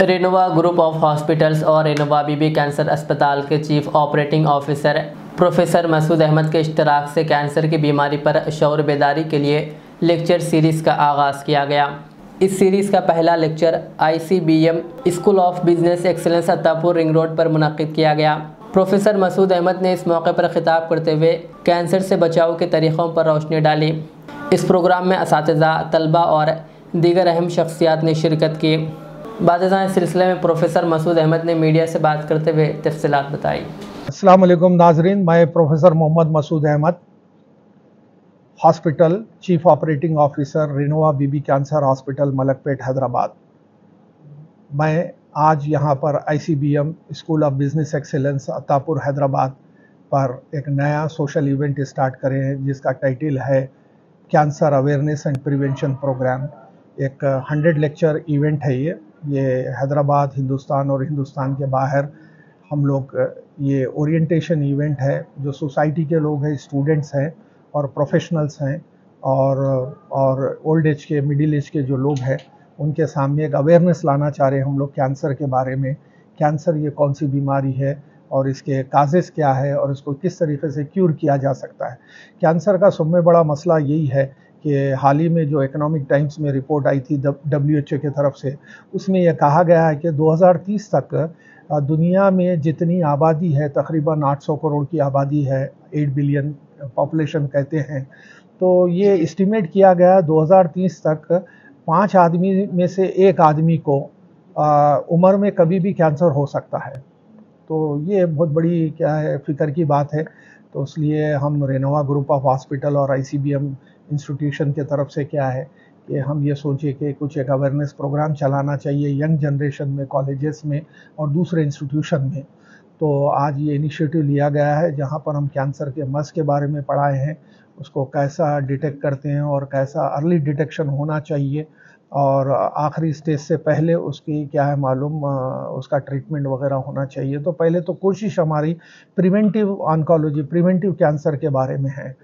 Renova group of hospitals और Renova BB cancer अस्पताल के chief operating officer professor Masood Ahmed के इश्तराक से कैंसर की बीमारी पर शौर बेदारी के लिए लेक्चर सीरीज़ का आगाज़ किया गया। इस सीरीज़ का पहला lecture ICBM school of business excellence Attapur ring road पर मुनद किया गया। प्रोफेसर मसूद अहमद ने इस मौके पर ख़िताब करते हुए कैंसर से बचाव के तरीक़ों पर रोशनी डाली। इस प्रोग्राम में इस तलबा और दीगर अहम शख्सियात ने शिरकत की। बाद इस सिलसिले में प्रोफेसर मसूद अहमद ने मीडिया से बात करते हुए तफसलत बताई। वालेकुम नाजरीन, मैं professor Mohammed Masood Ahmed, hospital chief operating officer, Renova BB cancer hospital, Malakpet, Hyderabad. मैं आज यहाँ पर ICBM school of business excellence, Attapur, Hyderabad पर एक नया सोशल इवेंट स्टार्ट करे हैं, जिसका टाइटल है cancer awareness and prevention programme. एक हंड्रेड लेक्चर इवेंट है ये। ये हैदराबाद, हिंदुस्तान और हिंदुस्तान के बाहर हम लोग ये ओरिएंटेशन इवेंट है, जो सोसाइटी के लोग हैं स्टूडेंट्स हैं और प्रोफेशनल्स हैं और और ओल्ड एज के मिडिल एज के जो लोग हैं, उनके सामने एक अवेयरनेस लाना चाह रहे हैं हम लोग कैंसर के बारे में। कैंसर ये कौन सी बीमारी है और इसके काजेज़ क्या है और इसको किस तरीके से क्यूर किया जा सकता है? कैंसर का सबसे बड़ा मसला यही है कि हाल ही में जो इकोनॉमिक टाइम्स में रिपोर्ट आई थी डब्ल्यू एच ओ की तरफ़ से, उसमें यह कहा गया है कि 2030 तक दुनिया में जितनी आबादी है, तकरीबन 800 करोड़ की आबादी है 8 बिलियन पॉपुलेशन कहते हैं। तो ये इस्टीमेट किया गया 2030 तक, पाँच आदमी में से एक आदमी को उम्र में कभी भी कैंसर हो सकता है। तो ये बहुत बड़ी, क्या है, फ़िक्र की बात है। तो इसलिए हम रेनोवा ग्रुप ऑफ़ हॉस्पिटल और आईसीबीएम इंस्टीट्यूशन के तरफ़ से क्या है कि हम ये सोचे कि कुछ एक अवेयरनेस प्रोग्राम चलाना चाहिए यंग जनरेशन में कॉलेजेस में और दूसरे इंस्टीट्यूशन में। तो आज ये इनिशिएटिव लिया गया है जहाँ पर हम कैंसर के मस के बारे में पढ़ाए हैं। उसको कैसा डिटेक्ट करते हैं और कैसा अर्ली डिटेक्शन होना चाहिए और आखिरी स्टेज से पहले उसकी क्या है मालूम उसका ट्रीटमेंट वगैरह होना चाहिए। तो पहले तो कोशिश हमारी प्रिवेंटिव ऑनकोलॉजी प्रिवेंटिव कैंसर के बारे में है।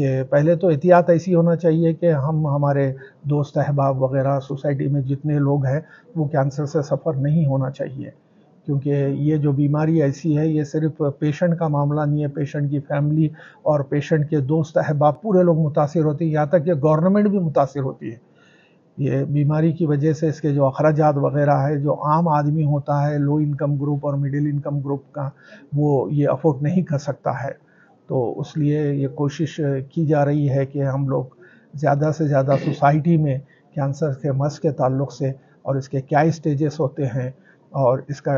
कि पहले तो एहतियात ऐसी होना चाहिए कि हम, हमारे दोस्त, अहबाब वगैरह, सोसाइटी में जितने लोग हैं, वो कैंसर से सफ़र नहीं होना चाहिए। क्योंकि ये जो बीमारी ऐसी है, ये सिर्फ़ पेशेंट का मामला नहीं है, पेशेंट की फैमिली और पेशेंट के दोस्त, अहबाब, पूरे लोग मुतासर होते हैं। यहाँ तक कि गवर्नमेंट भी मुतासर होती है। ये बीमारी की वजह से इसके जो अखराज वगैरह है, जो आम आदमी होता है, लो इनकम ग्रुप और मिडिल इनकम ग्रुप का, वो ये अफोर्ड नहीं कर सकता है। तो उसलिए ये कोशिश की जा रही है कि हम लोग ज़्यादा से ज़्यादा सोसाइटी में कैंसर के मस के ताल्लुक से और इसके क्या स्टेजेस होते हैं और इसका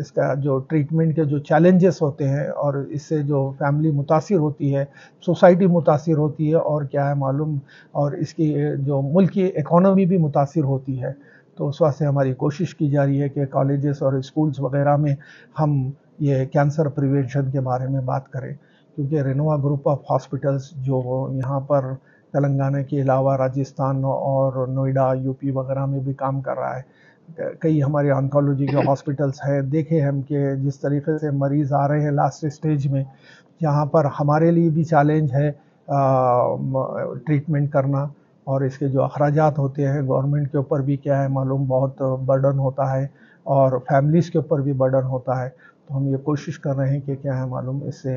इसका जो ट्रीटमेंट के जो चैलेंजेस होते हैं और इससे जो फैमिली मुतासर होती है, सोसाइटी मुतासर होती है और क्या है मालूम और इसकी जो मुल्क की इकोनॉमी भी मुतासर होती है। तो उस वास्ते हमारी कोशिश की जा रही है कि कॉलेजेस और स्कूल्स वगैरह में हम ये कैंसर प्रिवेंशन के बारे में बात करें। क्योंकि रेनोवा ग्रुप ऑफ़ हॉस्पिटल्स जो यहाँ पर तेलंगाना के अलावा राजस्थान और नोएडा, यूपी वगैरह में भी काम कर रहा है। कई हमारे ऑन्कोलॉजी के हॉस्पिटल्स हैं, देखे हम कि जिस तरीके से मरीज़ आ रहे हैं लास्ट स्टेज में, यहाँ पर हमारे लिए भी चैलेंज है ट्रीटमेंट करना और इसके जो अखराज होते हैं गवर्नमेंट के ऊपर भी क्या है मालूम, बहुत बर्डन होता है और फैमिलीज़ के ऊपर भी बर्डन होता है। तो हम ये कोशिश कर रहे हैं कि क्या है मालूम, इससे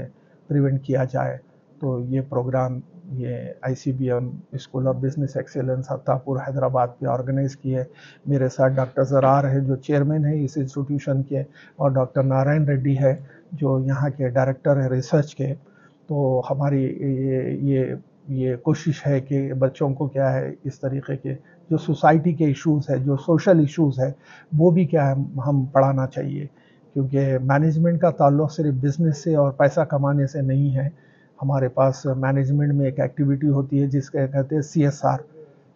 प्रिवेंट किया जाए तो ये प्रोग्राम ये I C B M school of business excellence Attapur Hyderabad पे ऑर्गेनाइज़ किए। मेरे साथ डॉक्टर जरार है, जो चेयरमैन है इस इंस्टीट्यूशन के, और डॉक्टर नारायण रेड्डी है, जो यहाँ के डायरेक्टर है रिसर्च के। तो हमारी ये ये ये कोशिश है कि बच्चों को क्या है, इस तरीके के जो सोसाइटी के इश्यूज़ है, जो सोशल इश्यूज़ है, वो भी क्या है हम पढ़ाना चाहिए। क्योंकि मैनेजमेंट का ताल्लुक सिर्फ़ बिज़नेस से और पैसा कमाने से नहीं है। हमारे पास मैनेजमेंट में एक एक्टिविटी होती है जिसके कहते हैं C S R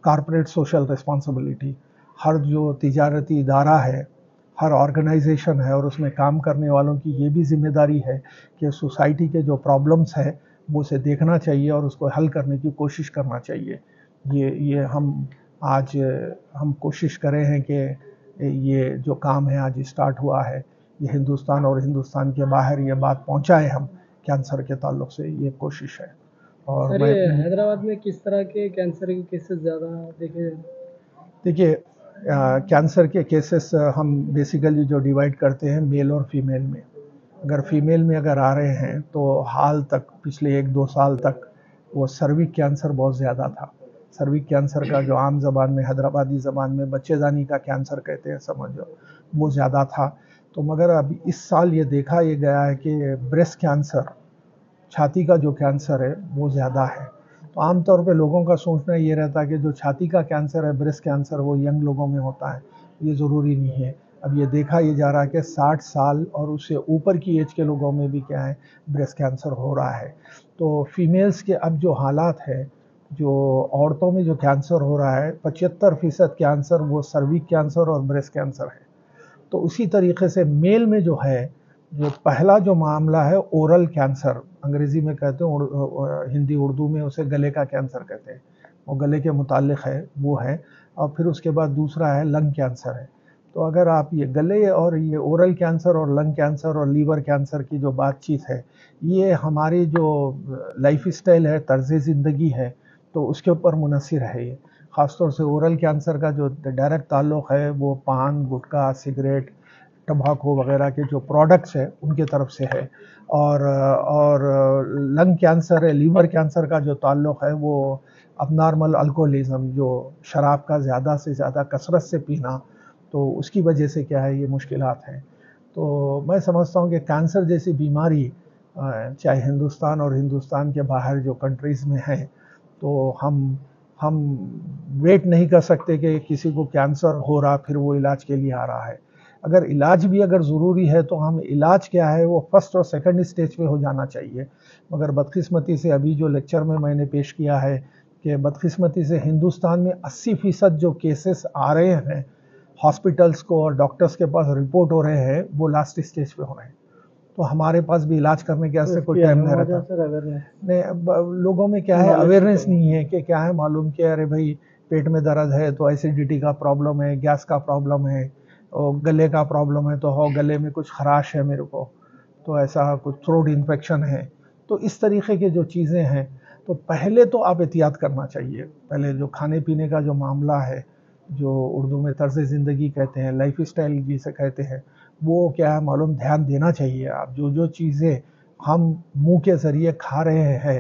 corporate social responsibility हर जो तजारती इदारा है, हर ऑर्गेनाइजेशन है और उसमें काम करने वालों की ये भी ज़िम्मेदारी है कि सोसाइटी के जो प्रॉब्लम्स है, वो उसे देखना चाहिए और उसको हल करने की कोशिश करना चाहिए। ये ये हम आज, हम कोशिश करें हैं कि ये जो काम है आज स्टार्ट हुआ है। ये हिंदुस्तान और हिंदुस्तान के बाहर ये बात पहुँचाए हम कैंसर के ताल्लुक से ये कोशिश है। और हैदराबाद में किस तरह के कैंसर के केसेस ज़्यादा देखे? देखिए कैंसर के केसेस हम बेसिकली जो डिवाइड करते हैं मेल और फीमेल में। अगर फीमेल में अगर आ रहे हैं तो हाल तक पिछले एक दो साल तक वो सर्विक कैंसर बहुत ज़्यादा था। सर्विक कैंसर का जो आम जबान में हैदराबादी ज़बान में बच्चेदानी का कैंसर कहते हैं समझो वो ज़्यादा था। तो मगर अभी इस साल ये देखा ये गया है कि ब्रेस्ट कैंसर छाती का जो कैंसर है, वो ज़्यादा है। तो आमतौर पे लोगों का सोचना ये रहता है कि जो छाती का कैंसर है ब्रेस्ट कैंसर वो यंग लोगों में होता है। ये ज़रूरी नहीं है। अब ये देखा ये जा रहा है कि 60 साल और उससे ऊपर की एज के लोगों में भी क्या है ब्रेस्ट कैंसर हो रहा है। तो फीमेल्स के अब जो हालात है, जो औरतों में जो कैंसर हो रहा है, पचहत्तर फ़ीसद कैंसर वो सर्विक कैंसर और ब्रेस्ट कैंसर है। तो उसी तरीके से मेल में जो है, जो पहला जो मामला है ओरल कैंसर अंग्रेज़ी में कहते हैं हिंदी उर्दू में उसे गले का कैंसर कहते हैं। वो गले के मुतालिक है, वो है, और फिर उसके बाद दूसरा है लंग कैंसर है। तो अगर आप ये गले और ये ओरल कैंसर और लंग कैंसर और लीवर कैंसर की जो बातचीत है, ये हमारी जो लाइफ स्टाइल है, तर्ज ज़िंदगी है तो उसके ऊपर मुनसर है ये। ख़ासतौर से ओरल कैंसर का जो डायरेक्ट ताल्लुक़ है, वो पान, गुटखा, सिगरेट टबाको वगैरह के जो प्रोडक्ट्स है, उनके तरफ़ से है। और और लंग कैंसर है लीवर कैंसर का जो ताल्लुक़ है, वो अब नॉर्मल अल्कोहलिज्म जो शराब का ज़्यादा से ज़्यादा कसरत से पीना तो उसकी वजह से क्या है, ये मुश्किल हैं। तो मैं समझता हूँ कि कैंसर जैसी बीमारी चाहे हिंदुस्तान और हिंदुस्तान के बाहर जो कंट्रीज़ में है तो हम हम वेट नहीं कर सकते कि किसी को कैंसर हो रहा फिर वो इलाज के लिए आ रहा है। अगर इलाज भी अगर ज़रूरी है तो हम इलाज क्या है वो फ़र्स्ट और सेकंड स्टेज पे हो जाना चाहिए। मगर बदकिस्मती से अभी जो लेक्चर में मैंने पेश किया है कि बदकिस्मती से हिंदुस्तान में 80 फ़ीसद जो केसेस आ रहे हैं हॉस्पिटल्स को और डॉक्टर्स के पास रिपोर्ट हो रहे हैं वो लास्ट स्टेज पे हो रहे हैं। तो हमारे पास भी इलाज करने के वास्ते कोई टाइम नहीं रहता। नहीं लोगों में क्या है अवेयरनेस नहीं है कि क्या है मालूम कि अरे भाई पेट में दर्द है तो एसिडिटी का प्रॉब्लम है गैस का प्रॉब्लम है, और गले का प्रॉब्लम है तो हो, गले में कुछ खराश है मेरे को तो ऐसा कुछ थ्रोट इन्फेक्शन है। तो इस तरीके की जो चीज़ें हैं तो पहले तो आप एहतियात करना चाहिए। पहले जो खाने पीने का जो मामला है, जो उर्दू में तर्ज ज़िंदगी कहते हैं लाइफ स्टाइल जिसे कहते हैं, वो क्या है, मालूम, ध्यान देना चाहिए। आप जो जो चीज़ें हम मुँह के ज़रिए खा रहे हैं